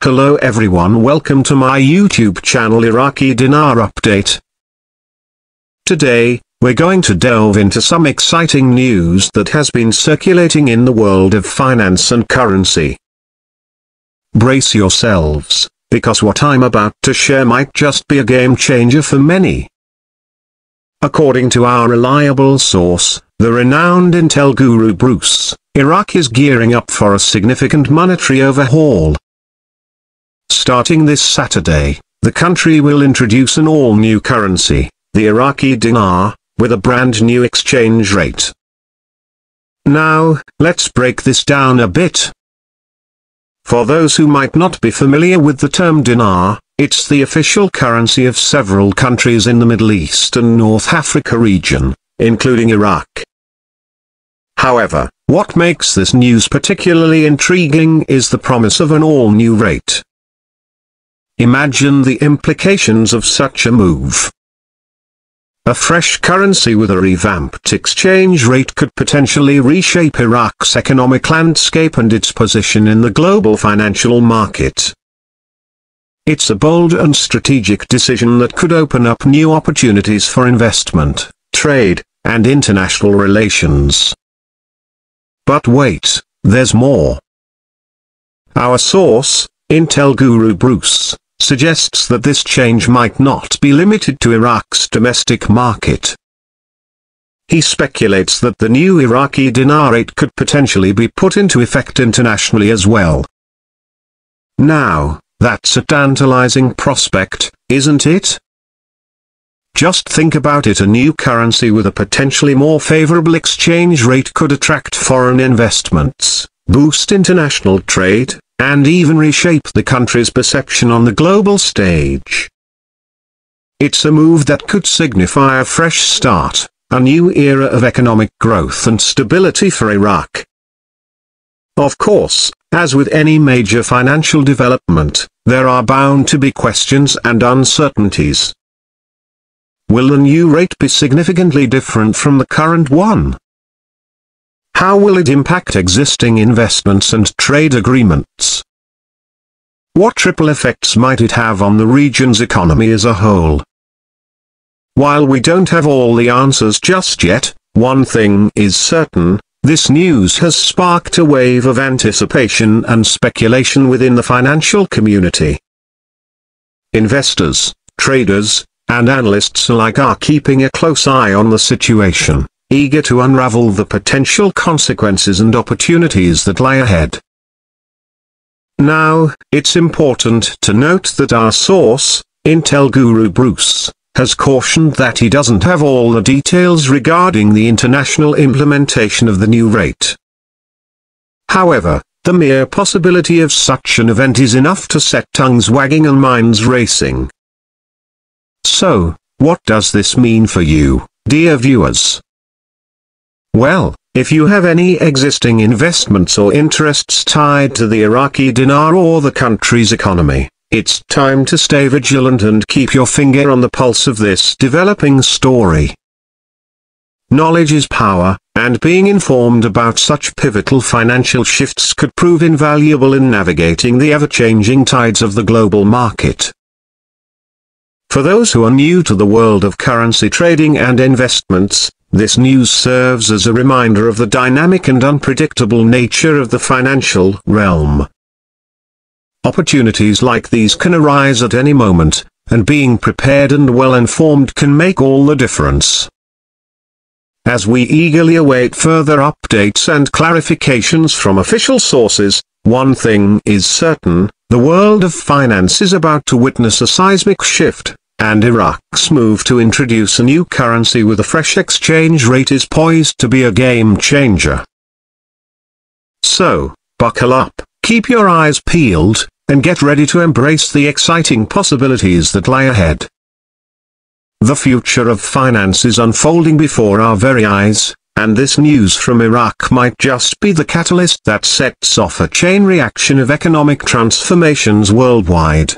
Hello everyone welcome to my YouTube channel Iraqi Dinar Update. Today, we're going to delve into some exciting news that has been circulating in the world of finance and currency. Brace yourselves, because what I'm about to share might just be a game changer for many. According to our reliable source, the renowned Intel guru Bruce, Iraq is gearing up for a significant monetary overhaul. Starting this Saturday, the country will introduce an all-new currency, the Iraqi dinar, with a brand new exchange rate. Now, let's break this down a bit. For those who might not be familiar with the term dinar, it's the official currency of several countries in the Middle East and North Africa region, including Iraq. However, what makes this news particularly intriguing is the promise of an all-new rate. Imagine the implications of such a move. A fresh currency with a revamped exchange rate could potentially reshape Iraq's economic landscape and its position in the global financial market. It's a bold and strategic decision that could open up new opportunities for investment, trade, and international relations. But wait, there's more. Our source, Intel Guru Bruce, suggests that this change might not be limited to Iraq's domestic market. He speculates that the new Iraqi dinar rate could potentially be put into effect internationally as well. Now, that's a tantalizing prospect, isn't it? Just think about it a new currency with a potentially more favorable exchange rate could attract foreign investments, boost international trade, and even reshape the country's perception on the global stage. It's a move that could signify a fresh start, a new era of economic growth and stability for Iraq. Of course, as with any major financial development, there are bound to be questions and uncertainties. Will the new rate be significantly different from the current one? How will it impact existing investments and trade agreements? What triple effects might it have on the region's economy as a whole? While we don't have all the answers just yet, one thing is certain, this news has sparked a wave of anticipation and speculation within the financial community. Investors, traders, and analysts alike are keeping a close eye on the situation eager to unravel the potential consequences and opportunities that lie ahead. Now, it's important to note that our source, Intel Guru Bruce, has cautioned that he doesn't have all the details regarding the international implementation of the new rate. However, the mere possibility of such an event is enough to set tongues wagging and minds racing. So, what does this mean for you, dear viewers? Well, if you have any existing investments or interests tied to the Iraqi dinar or the country's economy, it's time to stay vigilant and keep your finger on the pulse of this developing story. Knowledge is power, and being informed about such pivotal financial shifts could prove invaluable in navigating the ever-changing tides of the global market. For those who are new to the world of currency trading and investments, this news serves as a reminder of the dynamic and unpredictable nature of the financial realm. Opportunities like these can arise at any moment, and being prepared and well informed can make all the difference. As we eagerly await further updates and clarifications from official sources, one thing is certain, the world of finance is about to witness a seismic shift and Iraq's move to introduce a new currency with a fresh exchange rate is poised to be a game changer. So, buckle up, keep your eyes peeled, and get ready to embrace the exciting possibilities that lie ahead. The future of finance is unfolding before our very eyes, and this news from Iraq might just be the catalyst that sets off a chain reaction of economic transformations worldwide.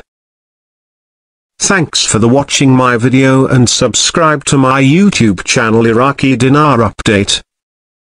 Thanks for the watching my video and subscribe to my YouTube channel Iraqi Dinar Update.